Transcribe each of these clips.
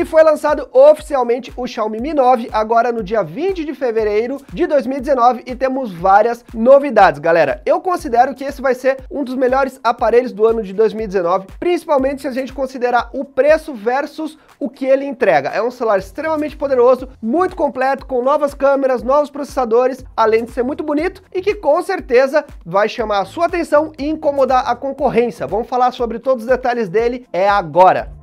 E foi lançado oficialmente o Xiaomi Mi 9 agora no dia 20 de fevereiro de 2019 e temos várias novidades, galera. Eu considero que esse vai ser um dos melhores aparelhos do ano de 2019, principalmente se a gente considerar o preço versus o que ele entrega. É um celular extremamente poderoso, muito completo, com novas câmeras, novos processadores, além de ser muito bonito e que com certeza vai chamar a sua atenção e incomodar a concorrência. Vamos falar sobre todos os detalhes dele é agora.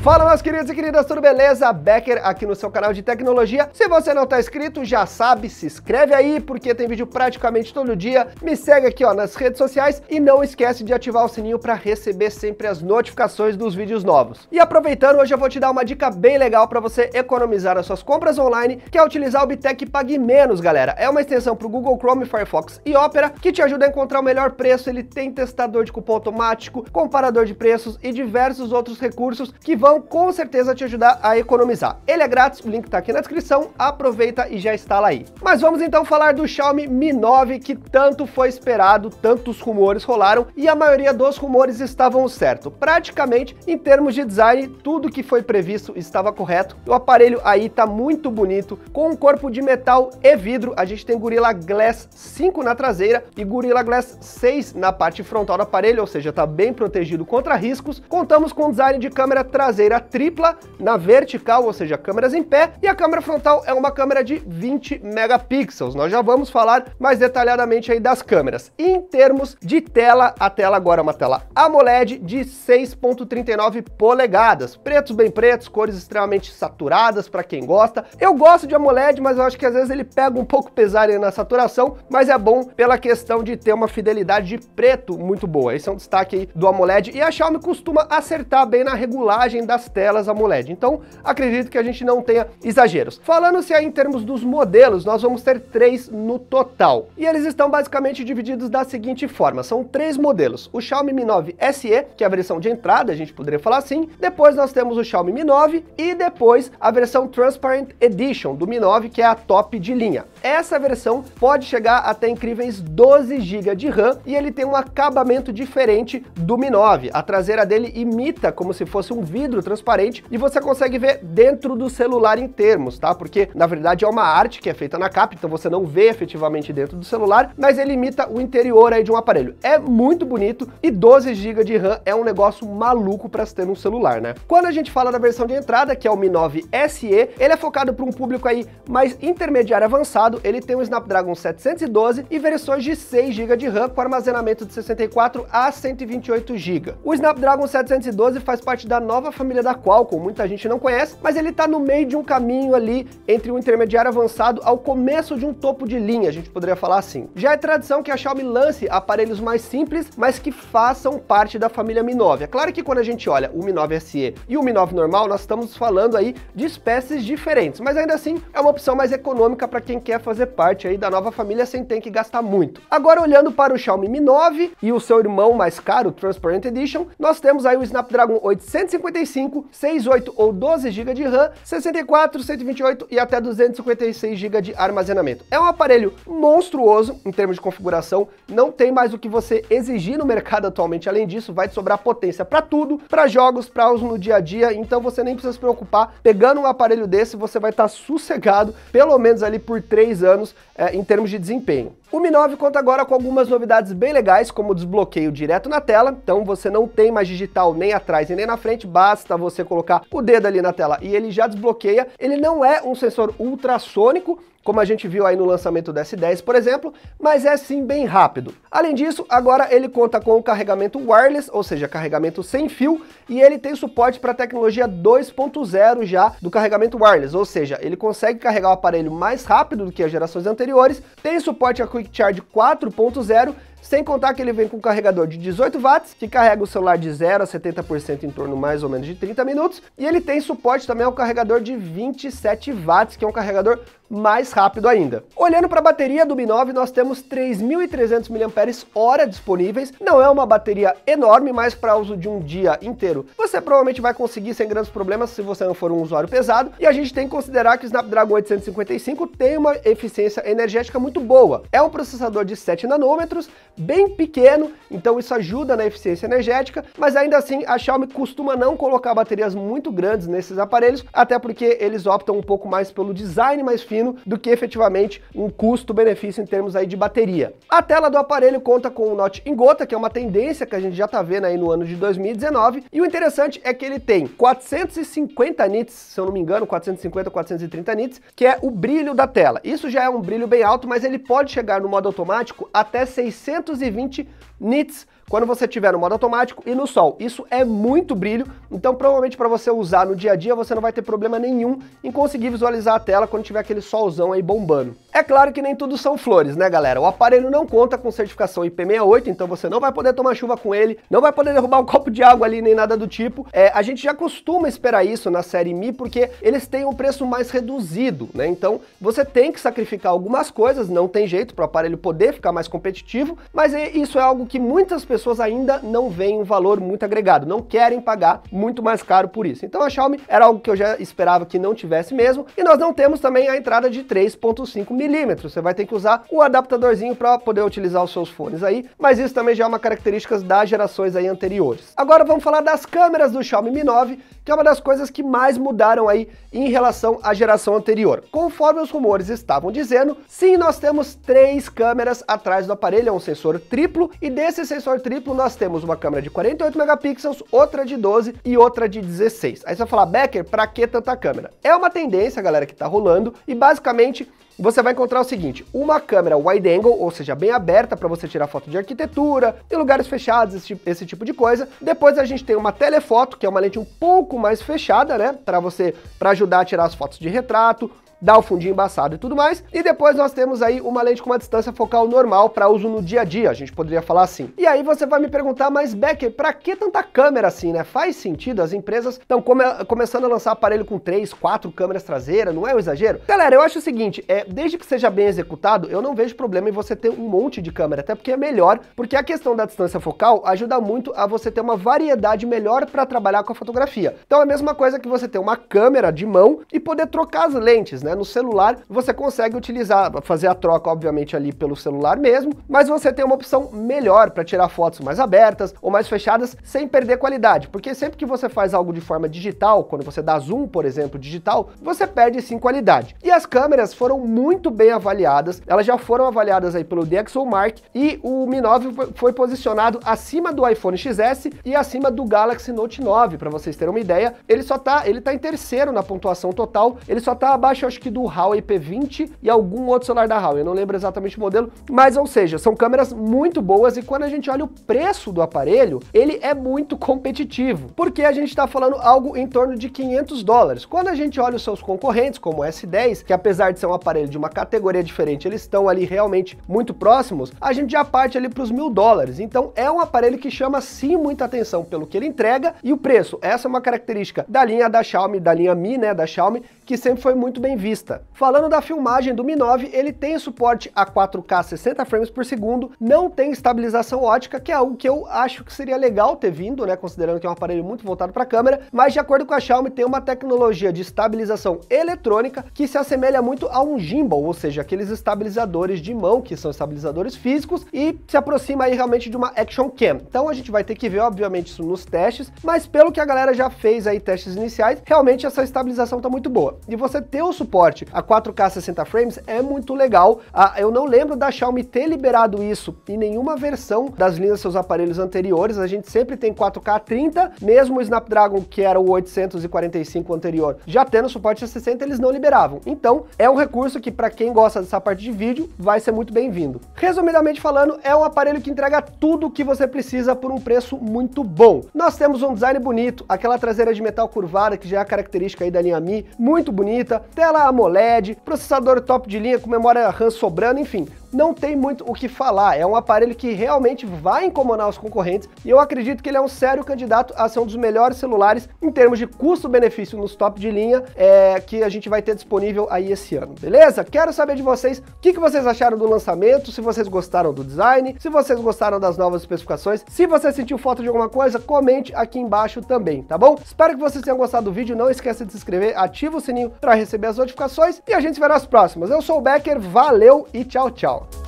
Fala meus queridos e queridas, tudo beleza? Becker aqui no seu canal de tecnologia. Se você não está inscrito, já sabe, se inscreve aí, porque tem vídeo praticamente todo dia. Me segue aqui ó, nas redes sociais e não esquece de ativar o sininho para receber sempre as notificações dos vídeos novos. E aproveitando, hoje eu vou te dar uma dica bem legal para você economizar as suas compras online, que é utilizar o Bitec Pague Menos, galera. É uma extensão para o Google Chrome, Firefox e Opera, que te ajuda a encontrar o melhor preço. Ele tem testador de cupom automático, comparador de preços e diversos outros recursos que vão vão com certeza te ajudar a economizar. Ele é grátis, o link está aqui na descrição, aproveita e já instala aí. Mas vamos então falar do Xiaomi Mi 9 que tanto foi esperado, tantos rumores rolaram e a maioria dos rumores estavam certo. Praticamente em termos de design, tudo que foi previsto estava correto. O aparelho aí está muito bonito, com um corpo de metal e vidro. A gente tem Gorilla Glass 5 na traseira e Gorilla Glass 6 na parte frontal do aparelho, ou seja, está bem protegido contra riscos. Contamos com design de câmera traseira traseira tripla na vertical, ou seja, câmeras em pé, e a câmera frontal é uma câmera de 20 megapixels. Nós já vamos falar mais detalhadamente aí das câmeras. Em termos de tela, a tela agora é uma tela AMOLED de 6.39 polegadas. Pretos bem pretos, cores extremamente saturadas para quem gosta. Eu gosto de AMOLED, mas eu acho que às vezes ele pega um pouco pesado na saturação, mas é bom pela questão de ter uma fidelidade de preto muito boa. Esse é um destaque aí do AMOLED e a Xiaomi costuma acertar bem na regulagem das telas AMOLED. Então, acredito que a gente não tenha exageros. Falando-se aí em termos dos modelos, nós vamos ter três no total. E eles estão basicamente divididos da seguinte forma, são três modelos. O Xiaomi Mi 9 SE, que é a versão de entrada, a gente poderia falar assim. Depois nós temos o Xiaomi Mi 9 e depois a versão Transparent Edition do Mi 9, que é a top de linha. Essa versão pode chegar até incríveis 12 GB de RAM e ele tem um acabamento diferente do Mi 9. A traseira dele imita como se fosse um vidro vidro transparente e você consegue ver dentro do celular em termos, tá? Porque na verdade é uma arte que é feita na capa, então você não vê efetivamente dentro do celular, mas ele imita o interior aí de um aparelho. É muito bonito e 12 GB de RAM é um negócio maluco para se ter no celular, né? Quando a gente fala da versão de entrada, que é o Mi 9 SE, ele é focado para um público aí mais intermediário avançado, ele tem o Snapdragon 712 e versões de 6 GB de RAM com armazenamento de 64 a 128 GB. O Snapdragon 712 faz parte da nova família família da Qualcomm, muita gente não conhece, mas ele está no meio de um caminho ali entre um intermediário avançado ao começo de um topo de linha, a gente poderia falar assim. Já é tradição que a Xiaomi lance aparelhos mais simples, mas que façam parte da família Mi 9. É claro que quando a gente olha o Mi 9 SE e o Mi 9 normal, nós estamos falando aí de espécies diferentes, mas ainda assim é uma opção mais econômica para quem quer fazer parte aí da nova família sem ter que gastar muito. Agora olhando para o Xiaomi Mi 9 e o seu irmão mais caro, o Transparent Edition, nós temos aí o Snapdragon 855 5, 6, 8 ou 12 GB de RAM, 64, 128 e até 256 GB de armazenamento. É um aparelho monstruoso em termos de configuração, não tem mais o que você exigir no mercado atualmente. Além disso, vai te sobrar potência para tudo, para jogos, para uso no dia a dia, então você nem precisa se preocupar. Pegando um aparelho desse, você vai estar tá sossegado, pelo menos ali por 3 anos, é, em termos de desempenho. O Mi 9 conta agora com algumas novidades bem legais, como o desbloqueio direto na tela, então você não tem mais digital nem atrás e nem na frente, basta você colocar o dedo ali na tela e ele já desbloqueia. Ele não é um sensor ultrassônico, como a gente viu aí no lançamento do S10, por exemplo, mas é sim bem rápido. Além disso, agora ele conta com o carregamento wireless, ou seja, carregamento sem fio, e ele tem suporte para a tecnologia 2.0 já do carregamento wireless, ou seja, ele consegue carregar o aparelho mais rápido do que as gerações anteriores, tem suporte a Quick Charge 4.0 sem contar que ele vem com um carregador de 18 watts, que carrega o celular de 0 a 70% em torno mais ou menos de 30 minutos, e ele tem suporte também ao carregador de 27 watts, que é um carregador mais rápido ainda. Olhando para a bateria do Mi 9, nós temos 3.300 mAh disponíveis. Não é uma bateria enorme, mas para uso de um dia inteiro, você provavelmente vai conseguir sem grandes problemas se você não for um usuário pesado. E a gente tem que considerar que o Snapdragon 855 tem uma eficiência energética muito boa. É um processador de 7 nanômetros, bem pequeno, então isso ajuda na eficiência energética, mas ainda assim a Xiaomi costuma não colocar baterias muito grandes nesses aparelhos, até porque eles optam um pouco mais pelo design mais fino do que efetivamente um custo-benefício em termos aí de bateria. A tela do aparelho conta com o Notch em gota, que é uma tendência que a gente já está vendo aí no ano de 2019, e o interessante é que ele tem 450 nits, se eu não me engano, 450 430 nits, que é o brilho da tela. Isso já é um brilho bem alto, mas ele pode chegar no modo automático até 620 nits quando você estiver no modo automático e no sol. Isso é muito brilho, então provavelmente para você usar no dia a dia você não vai ter problema nenhum em conseguir visualizar a tela quando tiver aquele solzão aí bombando. É claro que nem tudo são flores, né galera? O aparelho não conta com certificação IP68, então você não vai poder tomar chuva com ele, não vai poder derrubar um copo de água ali nem nada do tipo. É, a gente já costuma esperar isso na série Mi porque eles têm um preço mais reduzido, né? Então você tem que sacrificar algumas coisas, não tem jeito para o aparelho poder ficar mais competitivo, mas é, isso é algo que muitas pessoas ainda não veem um valor muito agregado, não querem pagar muito mais caro por isso. Então a Xiaomi era algo que eu já esperava que não tivesse mesmo, e nós não temos também a entrada de 3.5 milímetros. Você vai ter que usar o adaptadorzinho para poder utilizar os seus fones aí, mas isso também já é uma característica das gerações aí anteriores. Agora vamos falar das câmeras do Xiaomi Mi 9, que é uma das coisas que mais mudaram aí em relação à geração anterior. Conforme os rumores estavam dizendo, sim, nós temos três câmeras atrás do aparelho, é um sensor triplo, e desse sensor triplo nós temos uma câmera de 48 megapixels, outra de 12 e outra de 16. Aí você vai falar, Becker, pra que tanta câmera? É uma tendência, galera, que tá rolando, e basicamente você vai encontrar o seguinte, uma câmera wide angle, ou seja, bem aberta para você tirar foto de arquitetura, em lugares fechados, esse, esse, tipo de coisa. Depois a gente tem uma telefoto, que é uma lente um pouco mais fechada, né, para você, para ajudar a tirar as fotos de retrato, dá o fundinho embaçado e tudo mais. E depois nós temos aí uma lente com uma distância focal normal para uso no dia a dia, a gente poderia falar assim. E aí você vai me perguntar, mas Becker, para que tanta câmera assim, né? Faz sentido? As empresas estão come começando a lançar aparelho com três, quatro câmeras traseiras, não é um exagero? Galera, eu acho o seguinte, é, desde que seja bem executado, eu não vejo problema em você ter um monte de câmera, até porque é melhor, porque a questão da distância focal ajuda muito a você ter uma variedade melhor para trabalhar com a fotografia. Então é a mesma coisa que você ter uma câmera de mão e poder trocar as lentes, né? Né? No celular você consegue utilizar, fazer a troca obviamente ali pelo celular mesmo, mas você tem uma opção melhor para tirar fotos mais abertas ou mais fechadas sem perder qualidade, porque sempre que você faz algo de forma digital, quando você dá zoom, por exemplo, digital, você perde sim qualidade. E as câmeras foram muito bem avaliadas, elas já foram avaliadas aí pelo DxOMark e o Mi 9 foi posicionado acima do iPhone XS e acima do Galaxy Note 9, para vocês terem uma ideia. Ele só tá, ele tá em terceiro na pontuação total, ele só tá abaixo, acho que do Huawei P20 e algum outro celular da Huawei, eu não lembro exatamente o modelo, mas ou seja, são câmeras muito boas e quando a gente olha o preço do aparelho, ele é muito competitivo, porque a gente está falando algo em torno de 500 dólares. Quando a gente olha os seus concorrentes, como o S10, que apesar de ser um aparelho de uma categoria diferente, eles estão ali realmente muito próximos, a gente já parte ali para os mil dólares. Então é um aparelho que chama sim muita atenção pelo que ele entrega e o preço. Essa é uma característica da linha da Xiaomi, da linha Mi, né, da Xiaomi, que sempre foi muito bem vista. Falando da filmagem do Mi 9, ele tem suporte a 4K 60 frames por segundo, não tem estabilização ótica, que é algo que eu acho que seria legal ter vindo, né, considerando que é um aparelho muito voltado para a câmera, mas de acordo com a Xiaomi tem uma tecnologia de estabilização eletrônica que se assemelha muito a um gimbal, ou seja, aqueles estabilizadores de mão, que são estabilizadores físicos, e se aproxima aí realmente de uma Action Cam. Então a gente vai ter que ver, obviamente, isso nos testes, mas pelo que a galera já fez aí testes iniciais, realmente essa estabilização está muito boa e você ter o suporte a 4K 60 frames é muito legal. Ah, eu não lembro da Xiaomi ter liberado isso em nenhuma versão das linhas seus aparelhos anteriores. A gente sempre tem 4K 30, mesmo o Snapdragon, que era o 845 anterior, já tendo suporte a 60, eles não liberavam. Então, é um recurso que para quem gosta dessa parte de vídeo, vai ser muito bem-vindo. Resumidamente falando, é um aparelho que entrega tudo o que você precisa por um preço muito bom. Nós temos um design bonito, aquela traseira de metal curvada, que já é característica aí da linha Mi, muito muito bonita, tela AMOLED, processador top de linha com memória RAM sobrando, enfim, não tem muito o que falar. É um aparelho que realmente vai incomodar os concorrentes e eu acredito que ele é um sério candidato a ser um dos melhores celulares em termos de custo-benefício nos top de linha é, que a gente vai ter disponível aí esse ano, beleza? Quero saber de vocês o que, que vocês acharam do lançamento, se vocês gostaram do design, se vocês gostaram das novas especificações, se você sentiu falta de alguma coisa, comente aqui embaixo também, tá bom? Espero que vocês tenham gostado do vídeo, não esqueça de se inscrever, ativa o sininho para receber as notificações e a gente se vê nas próximas. Eu sou o Becker, valeu e tchau, tchau. well.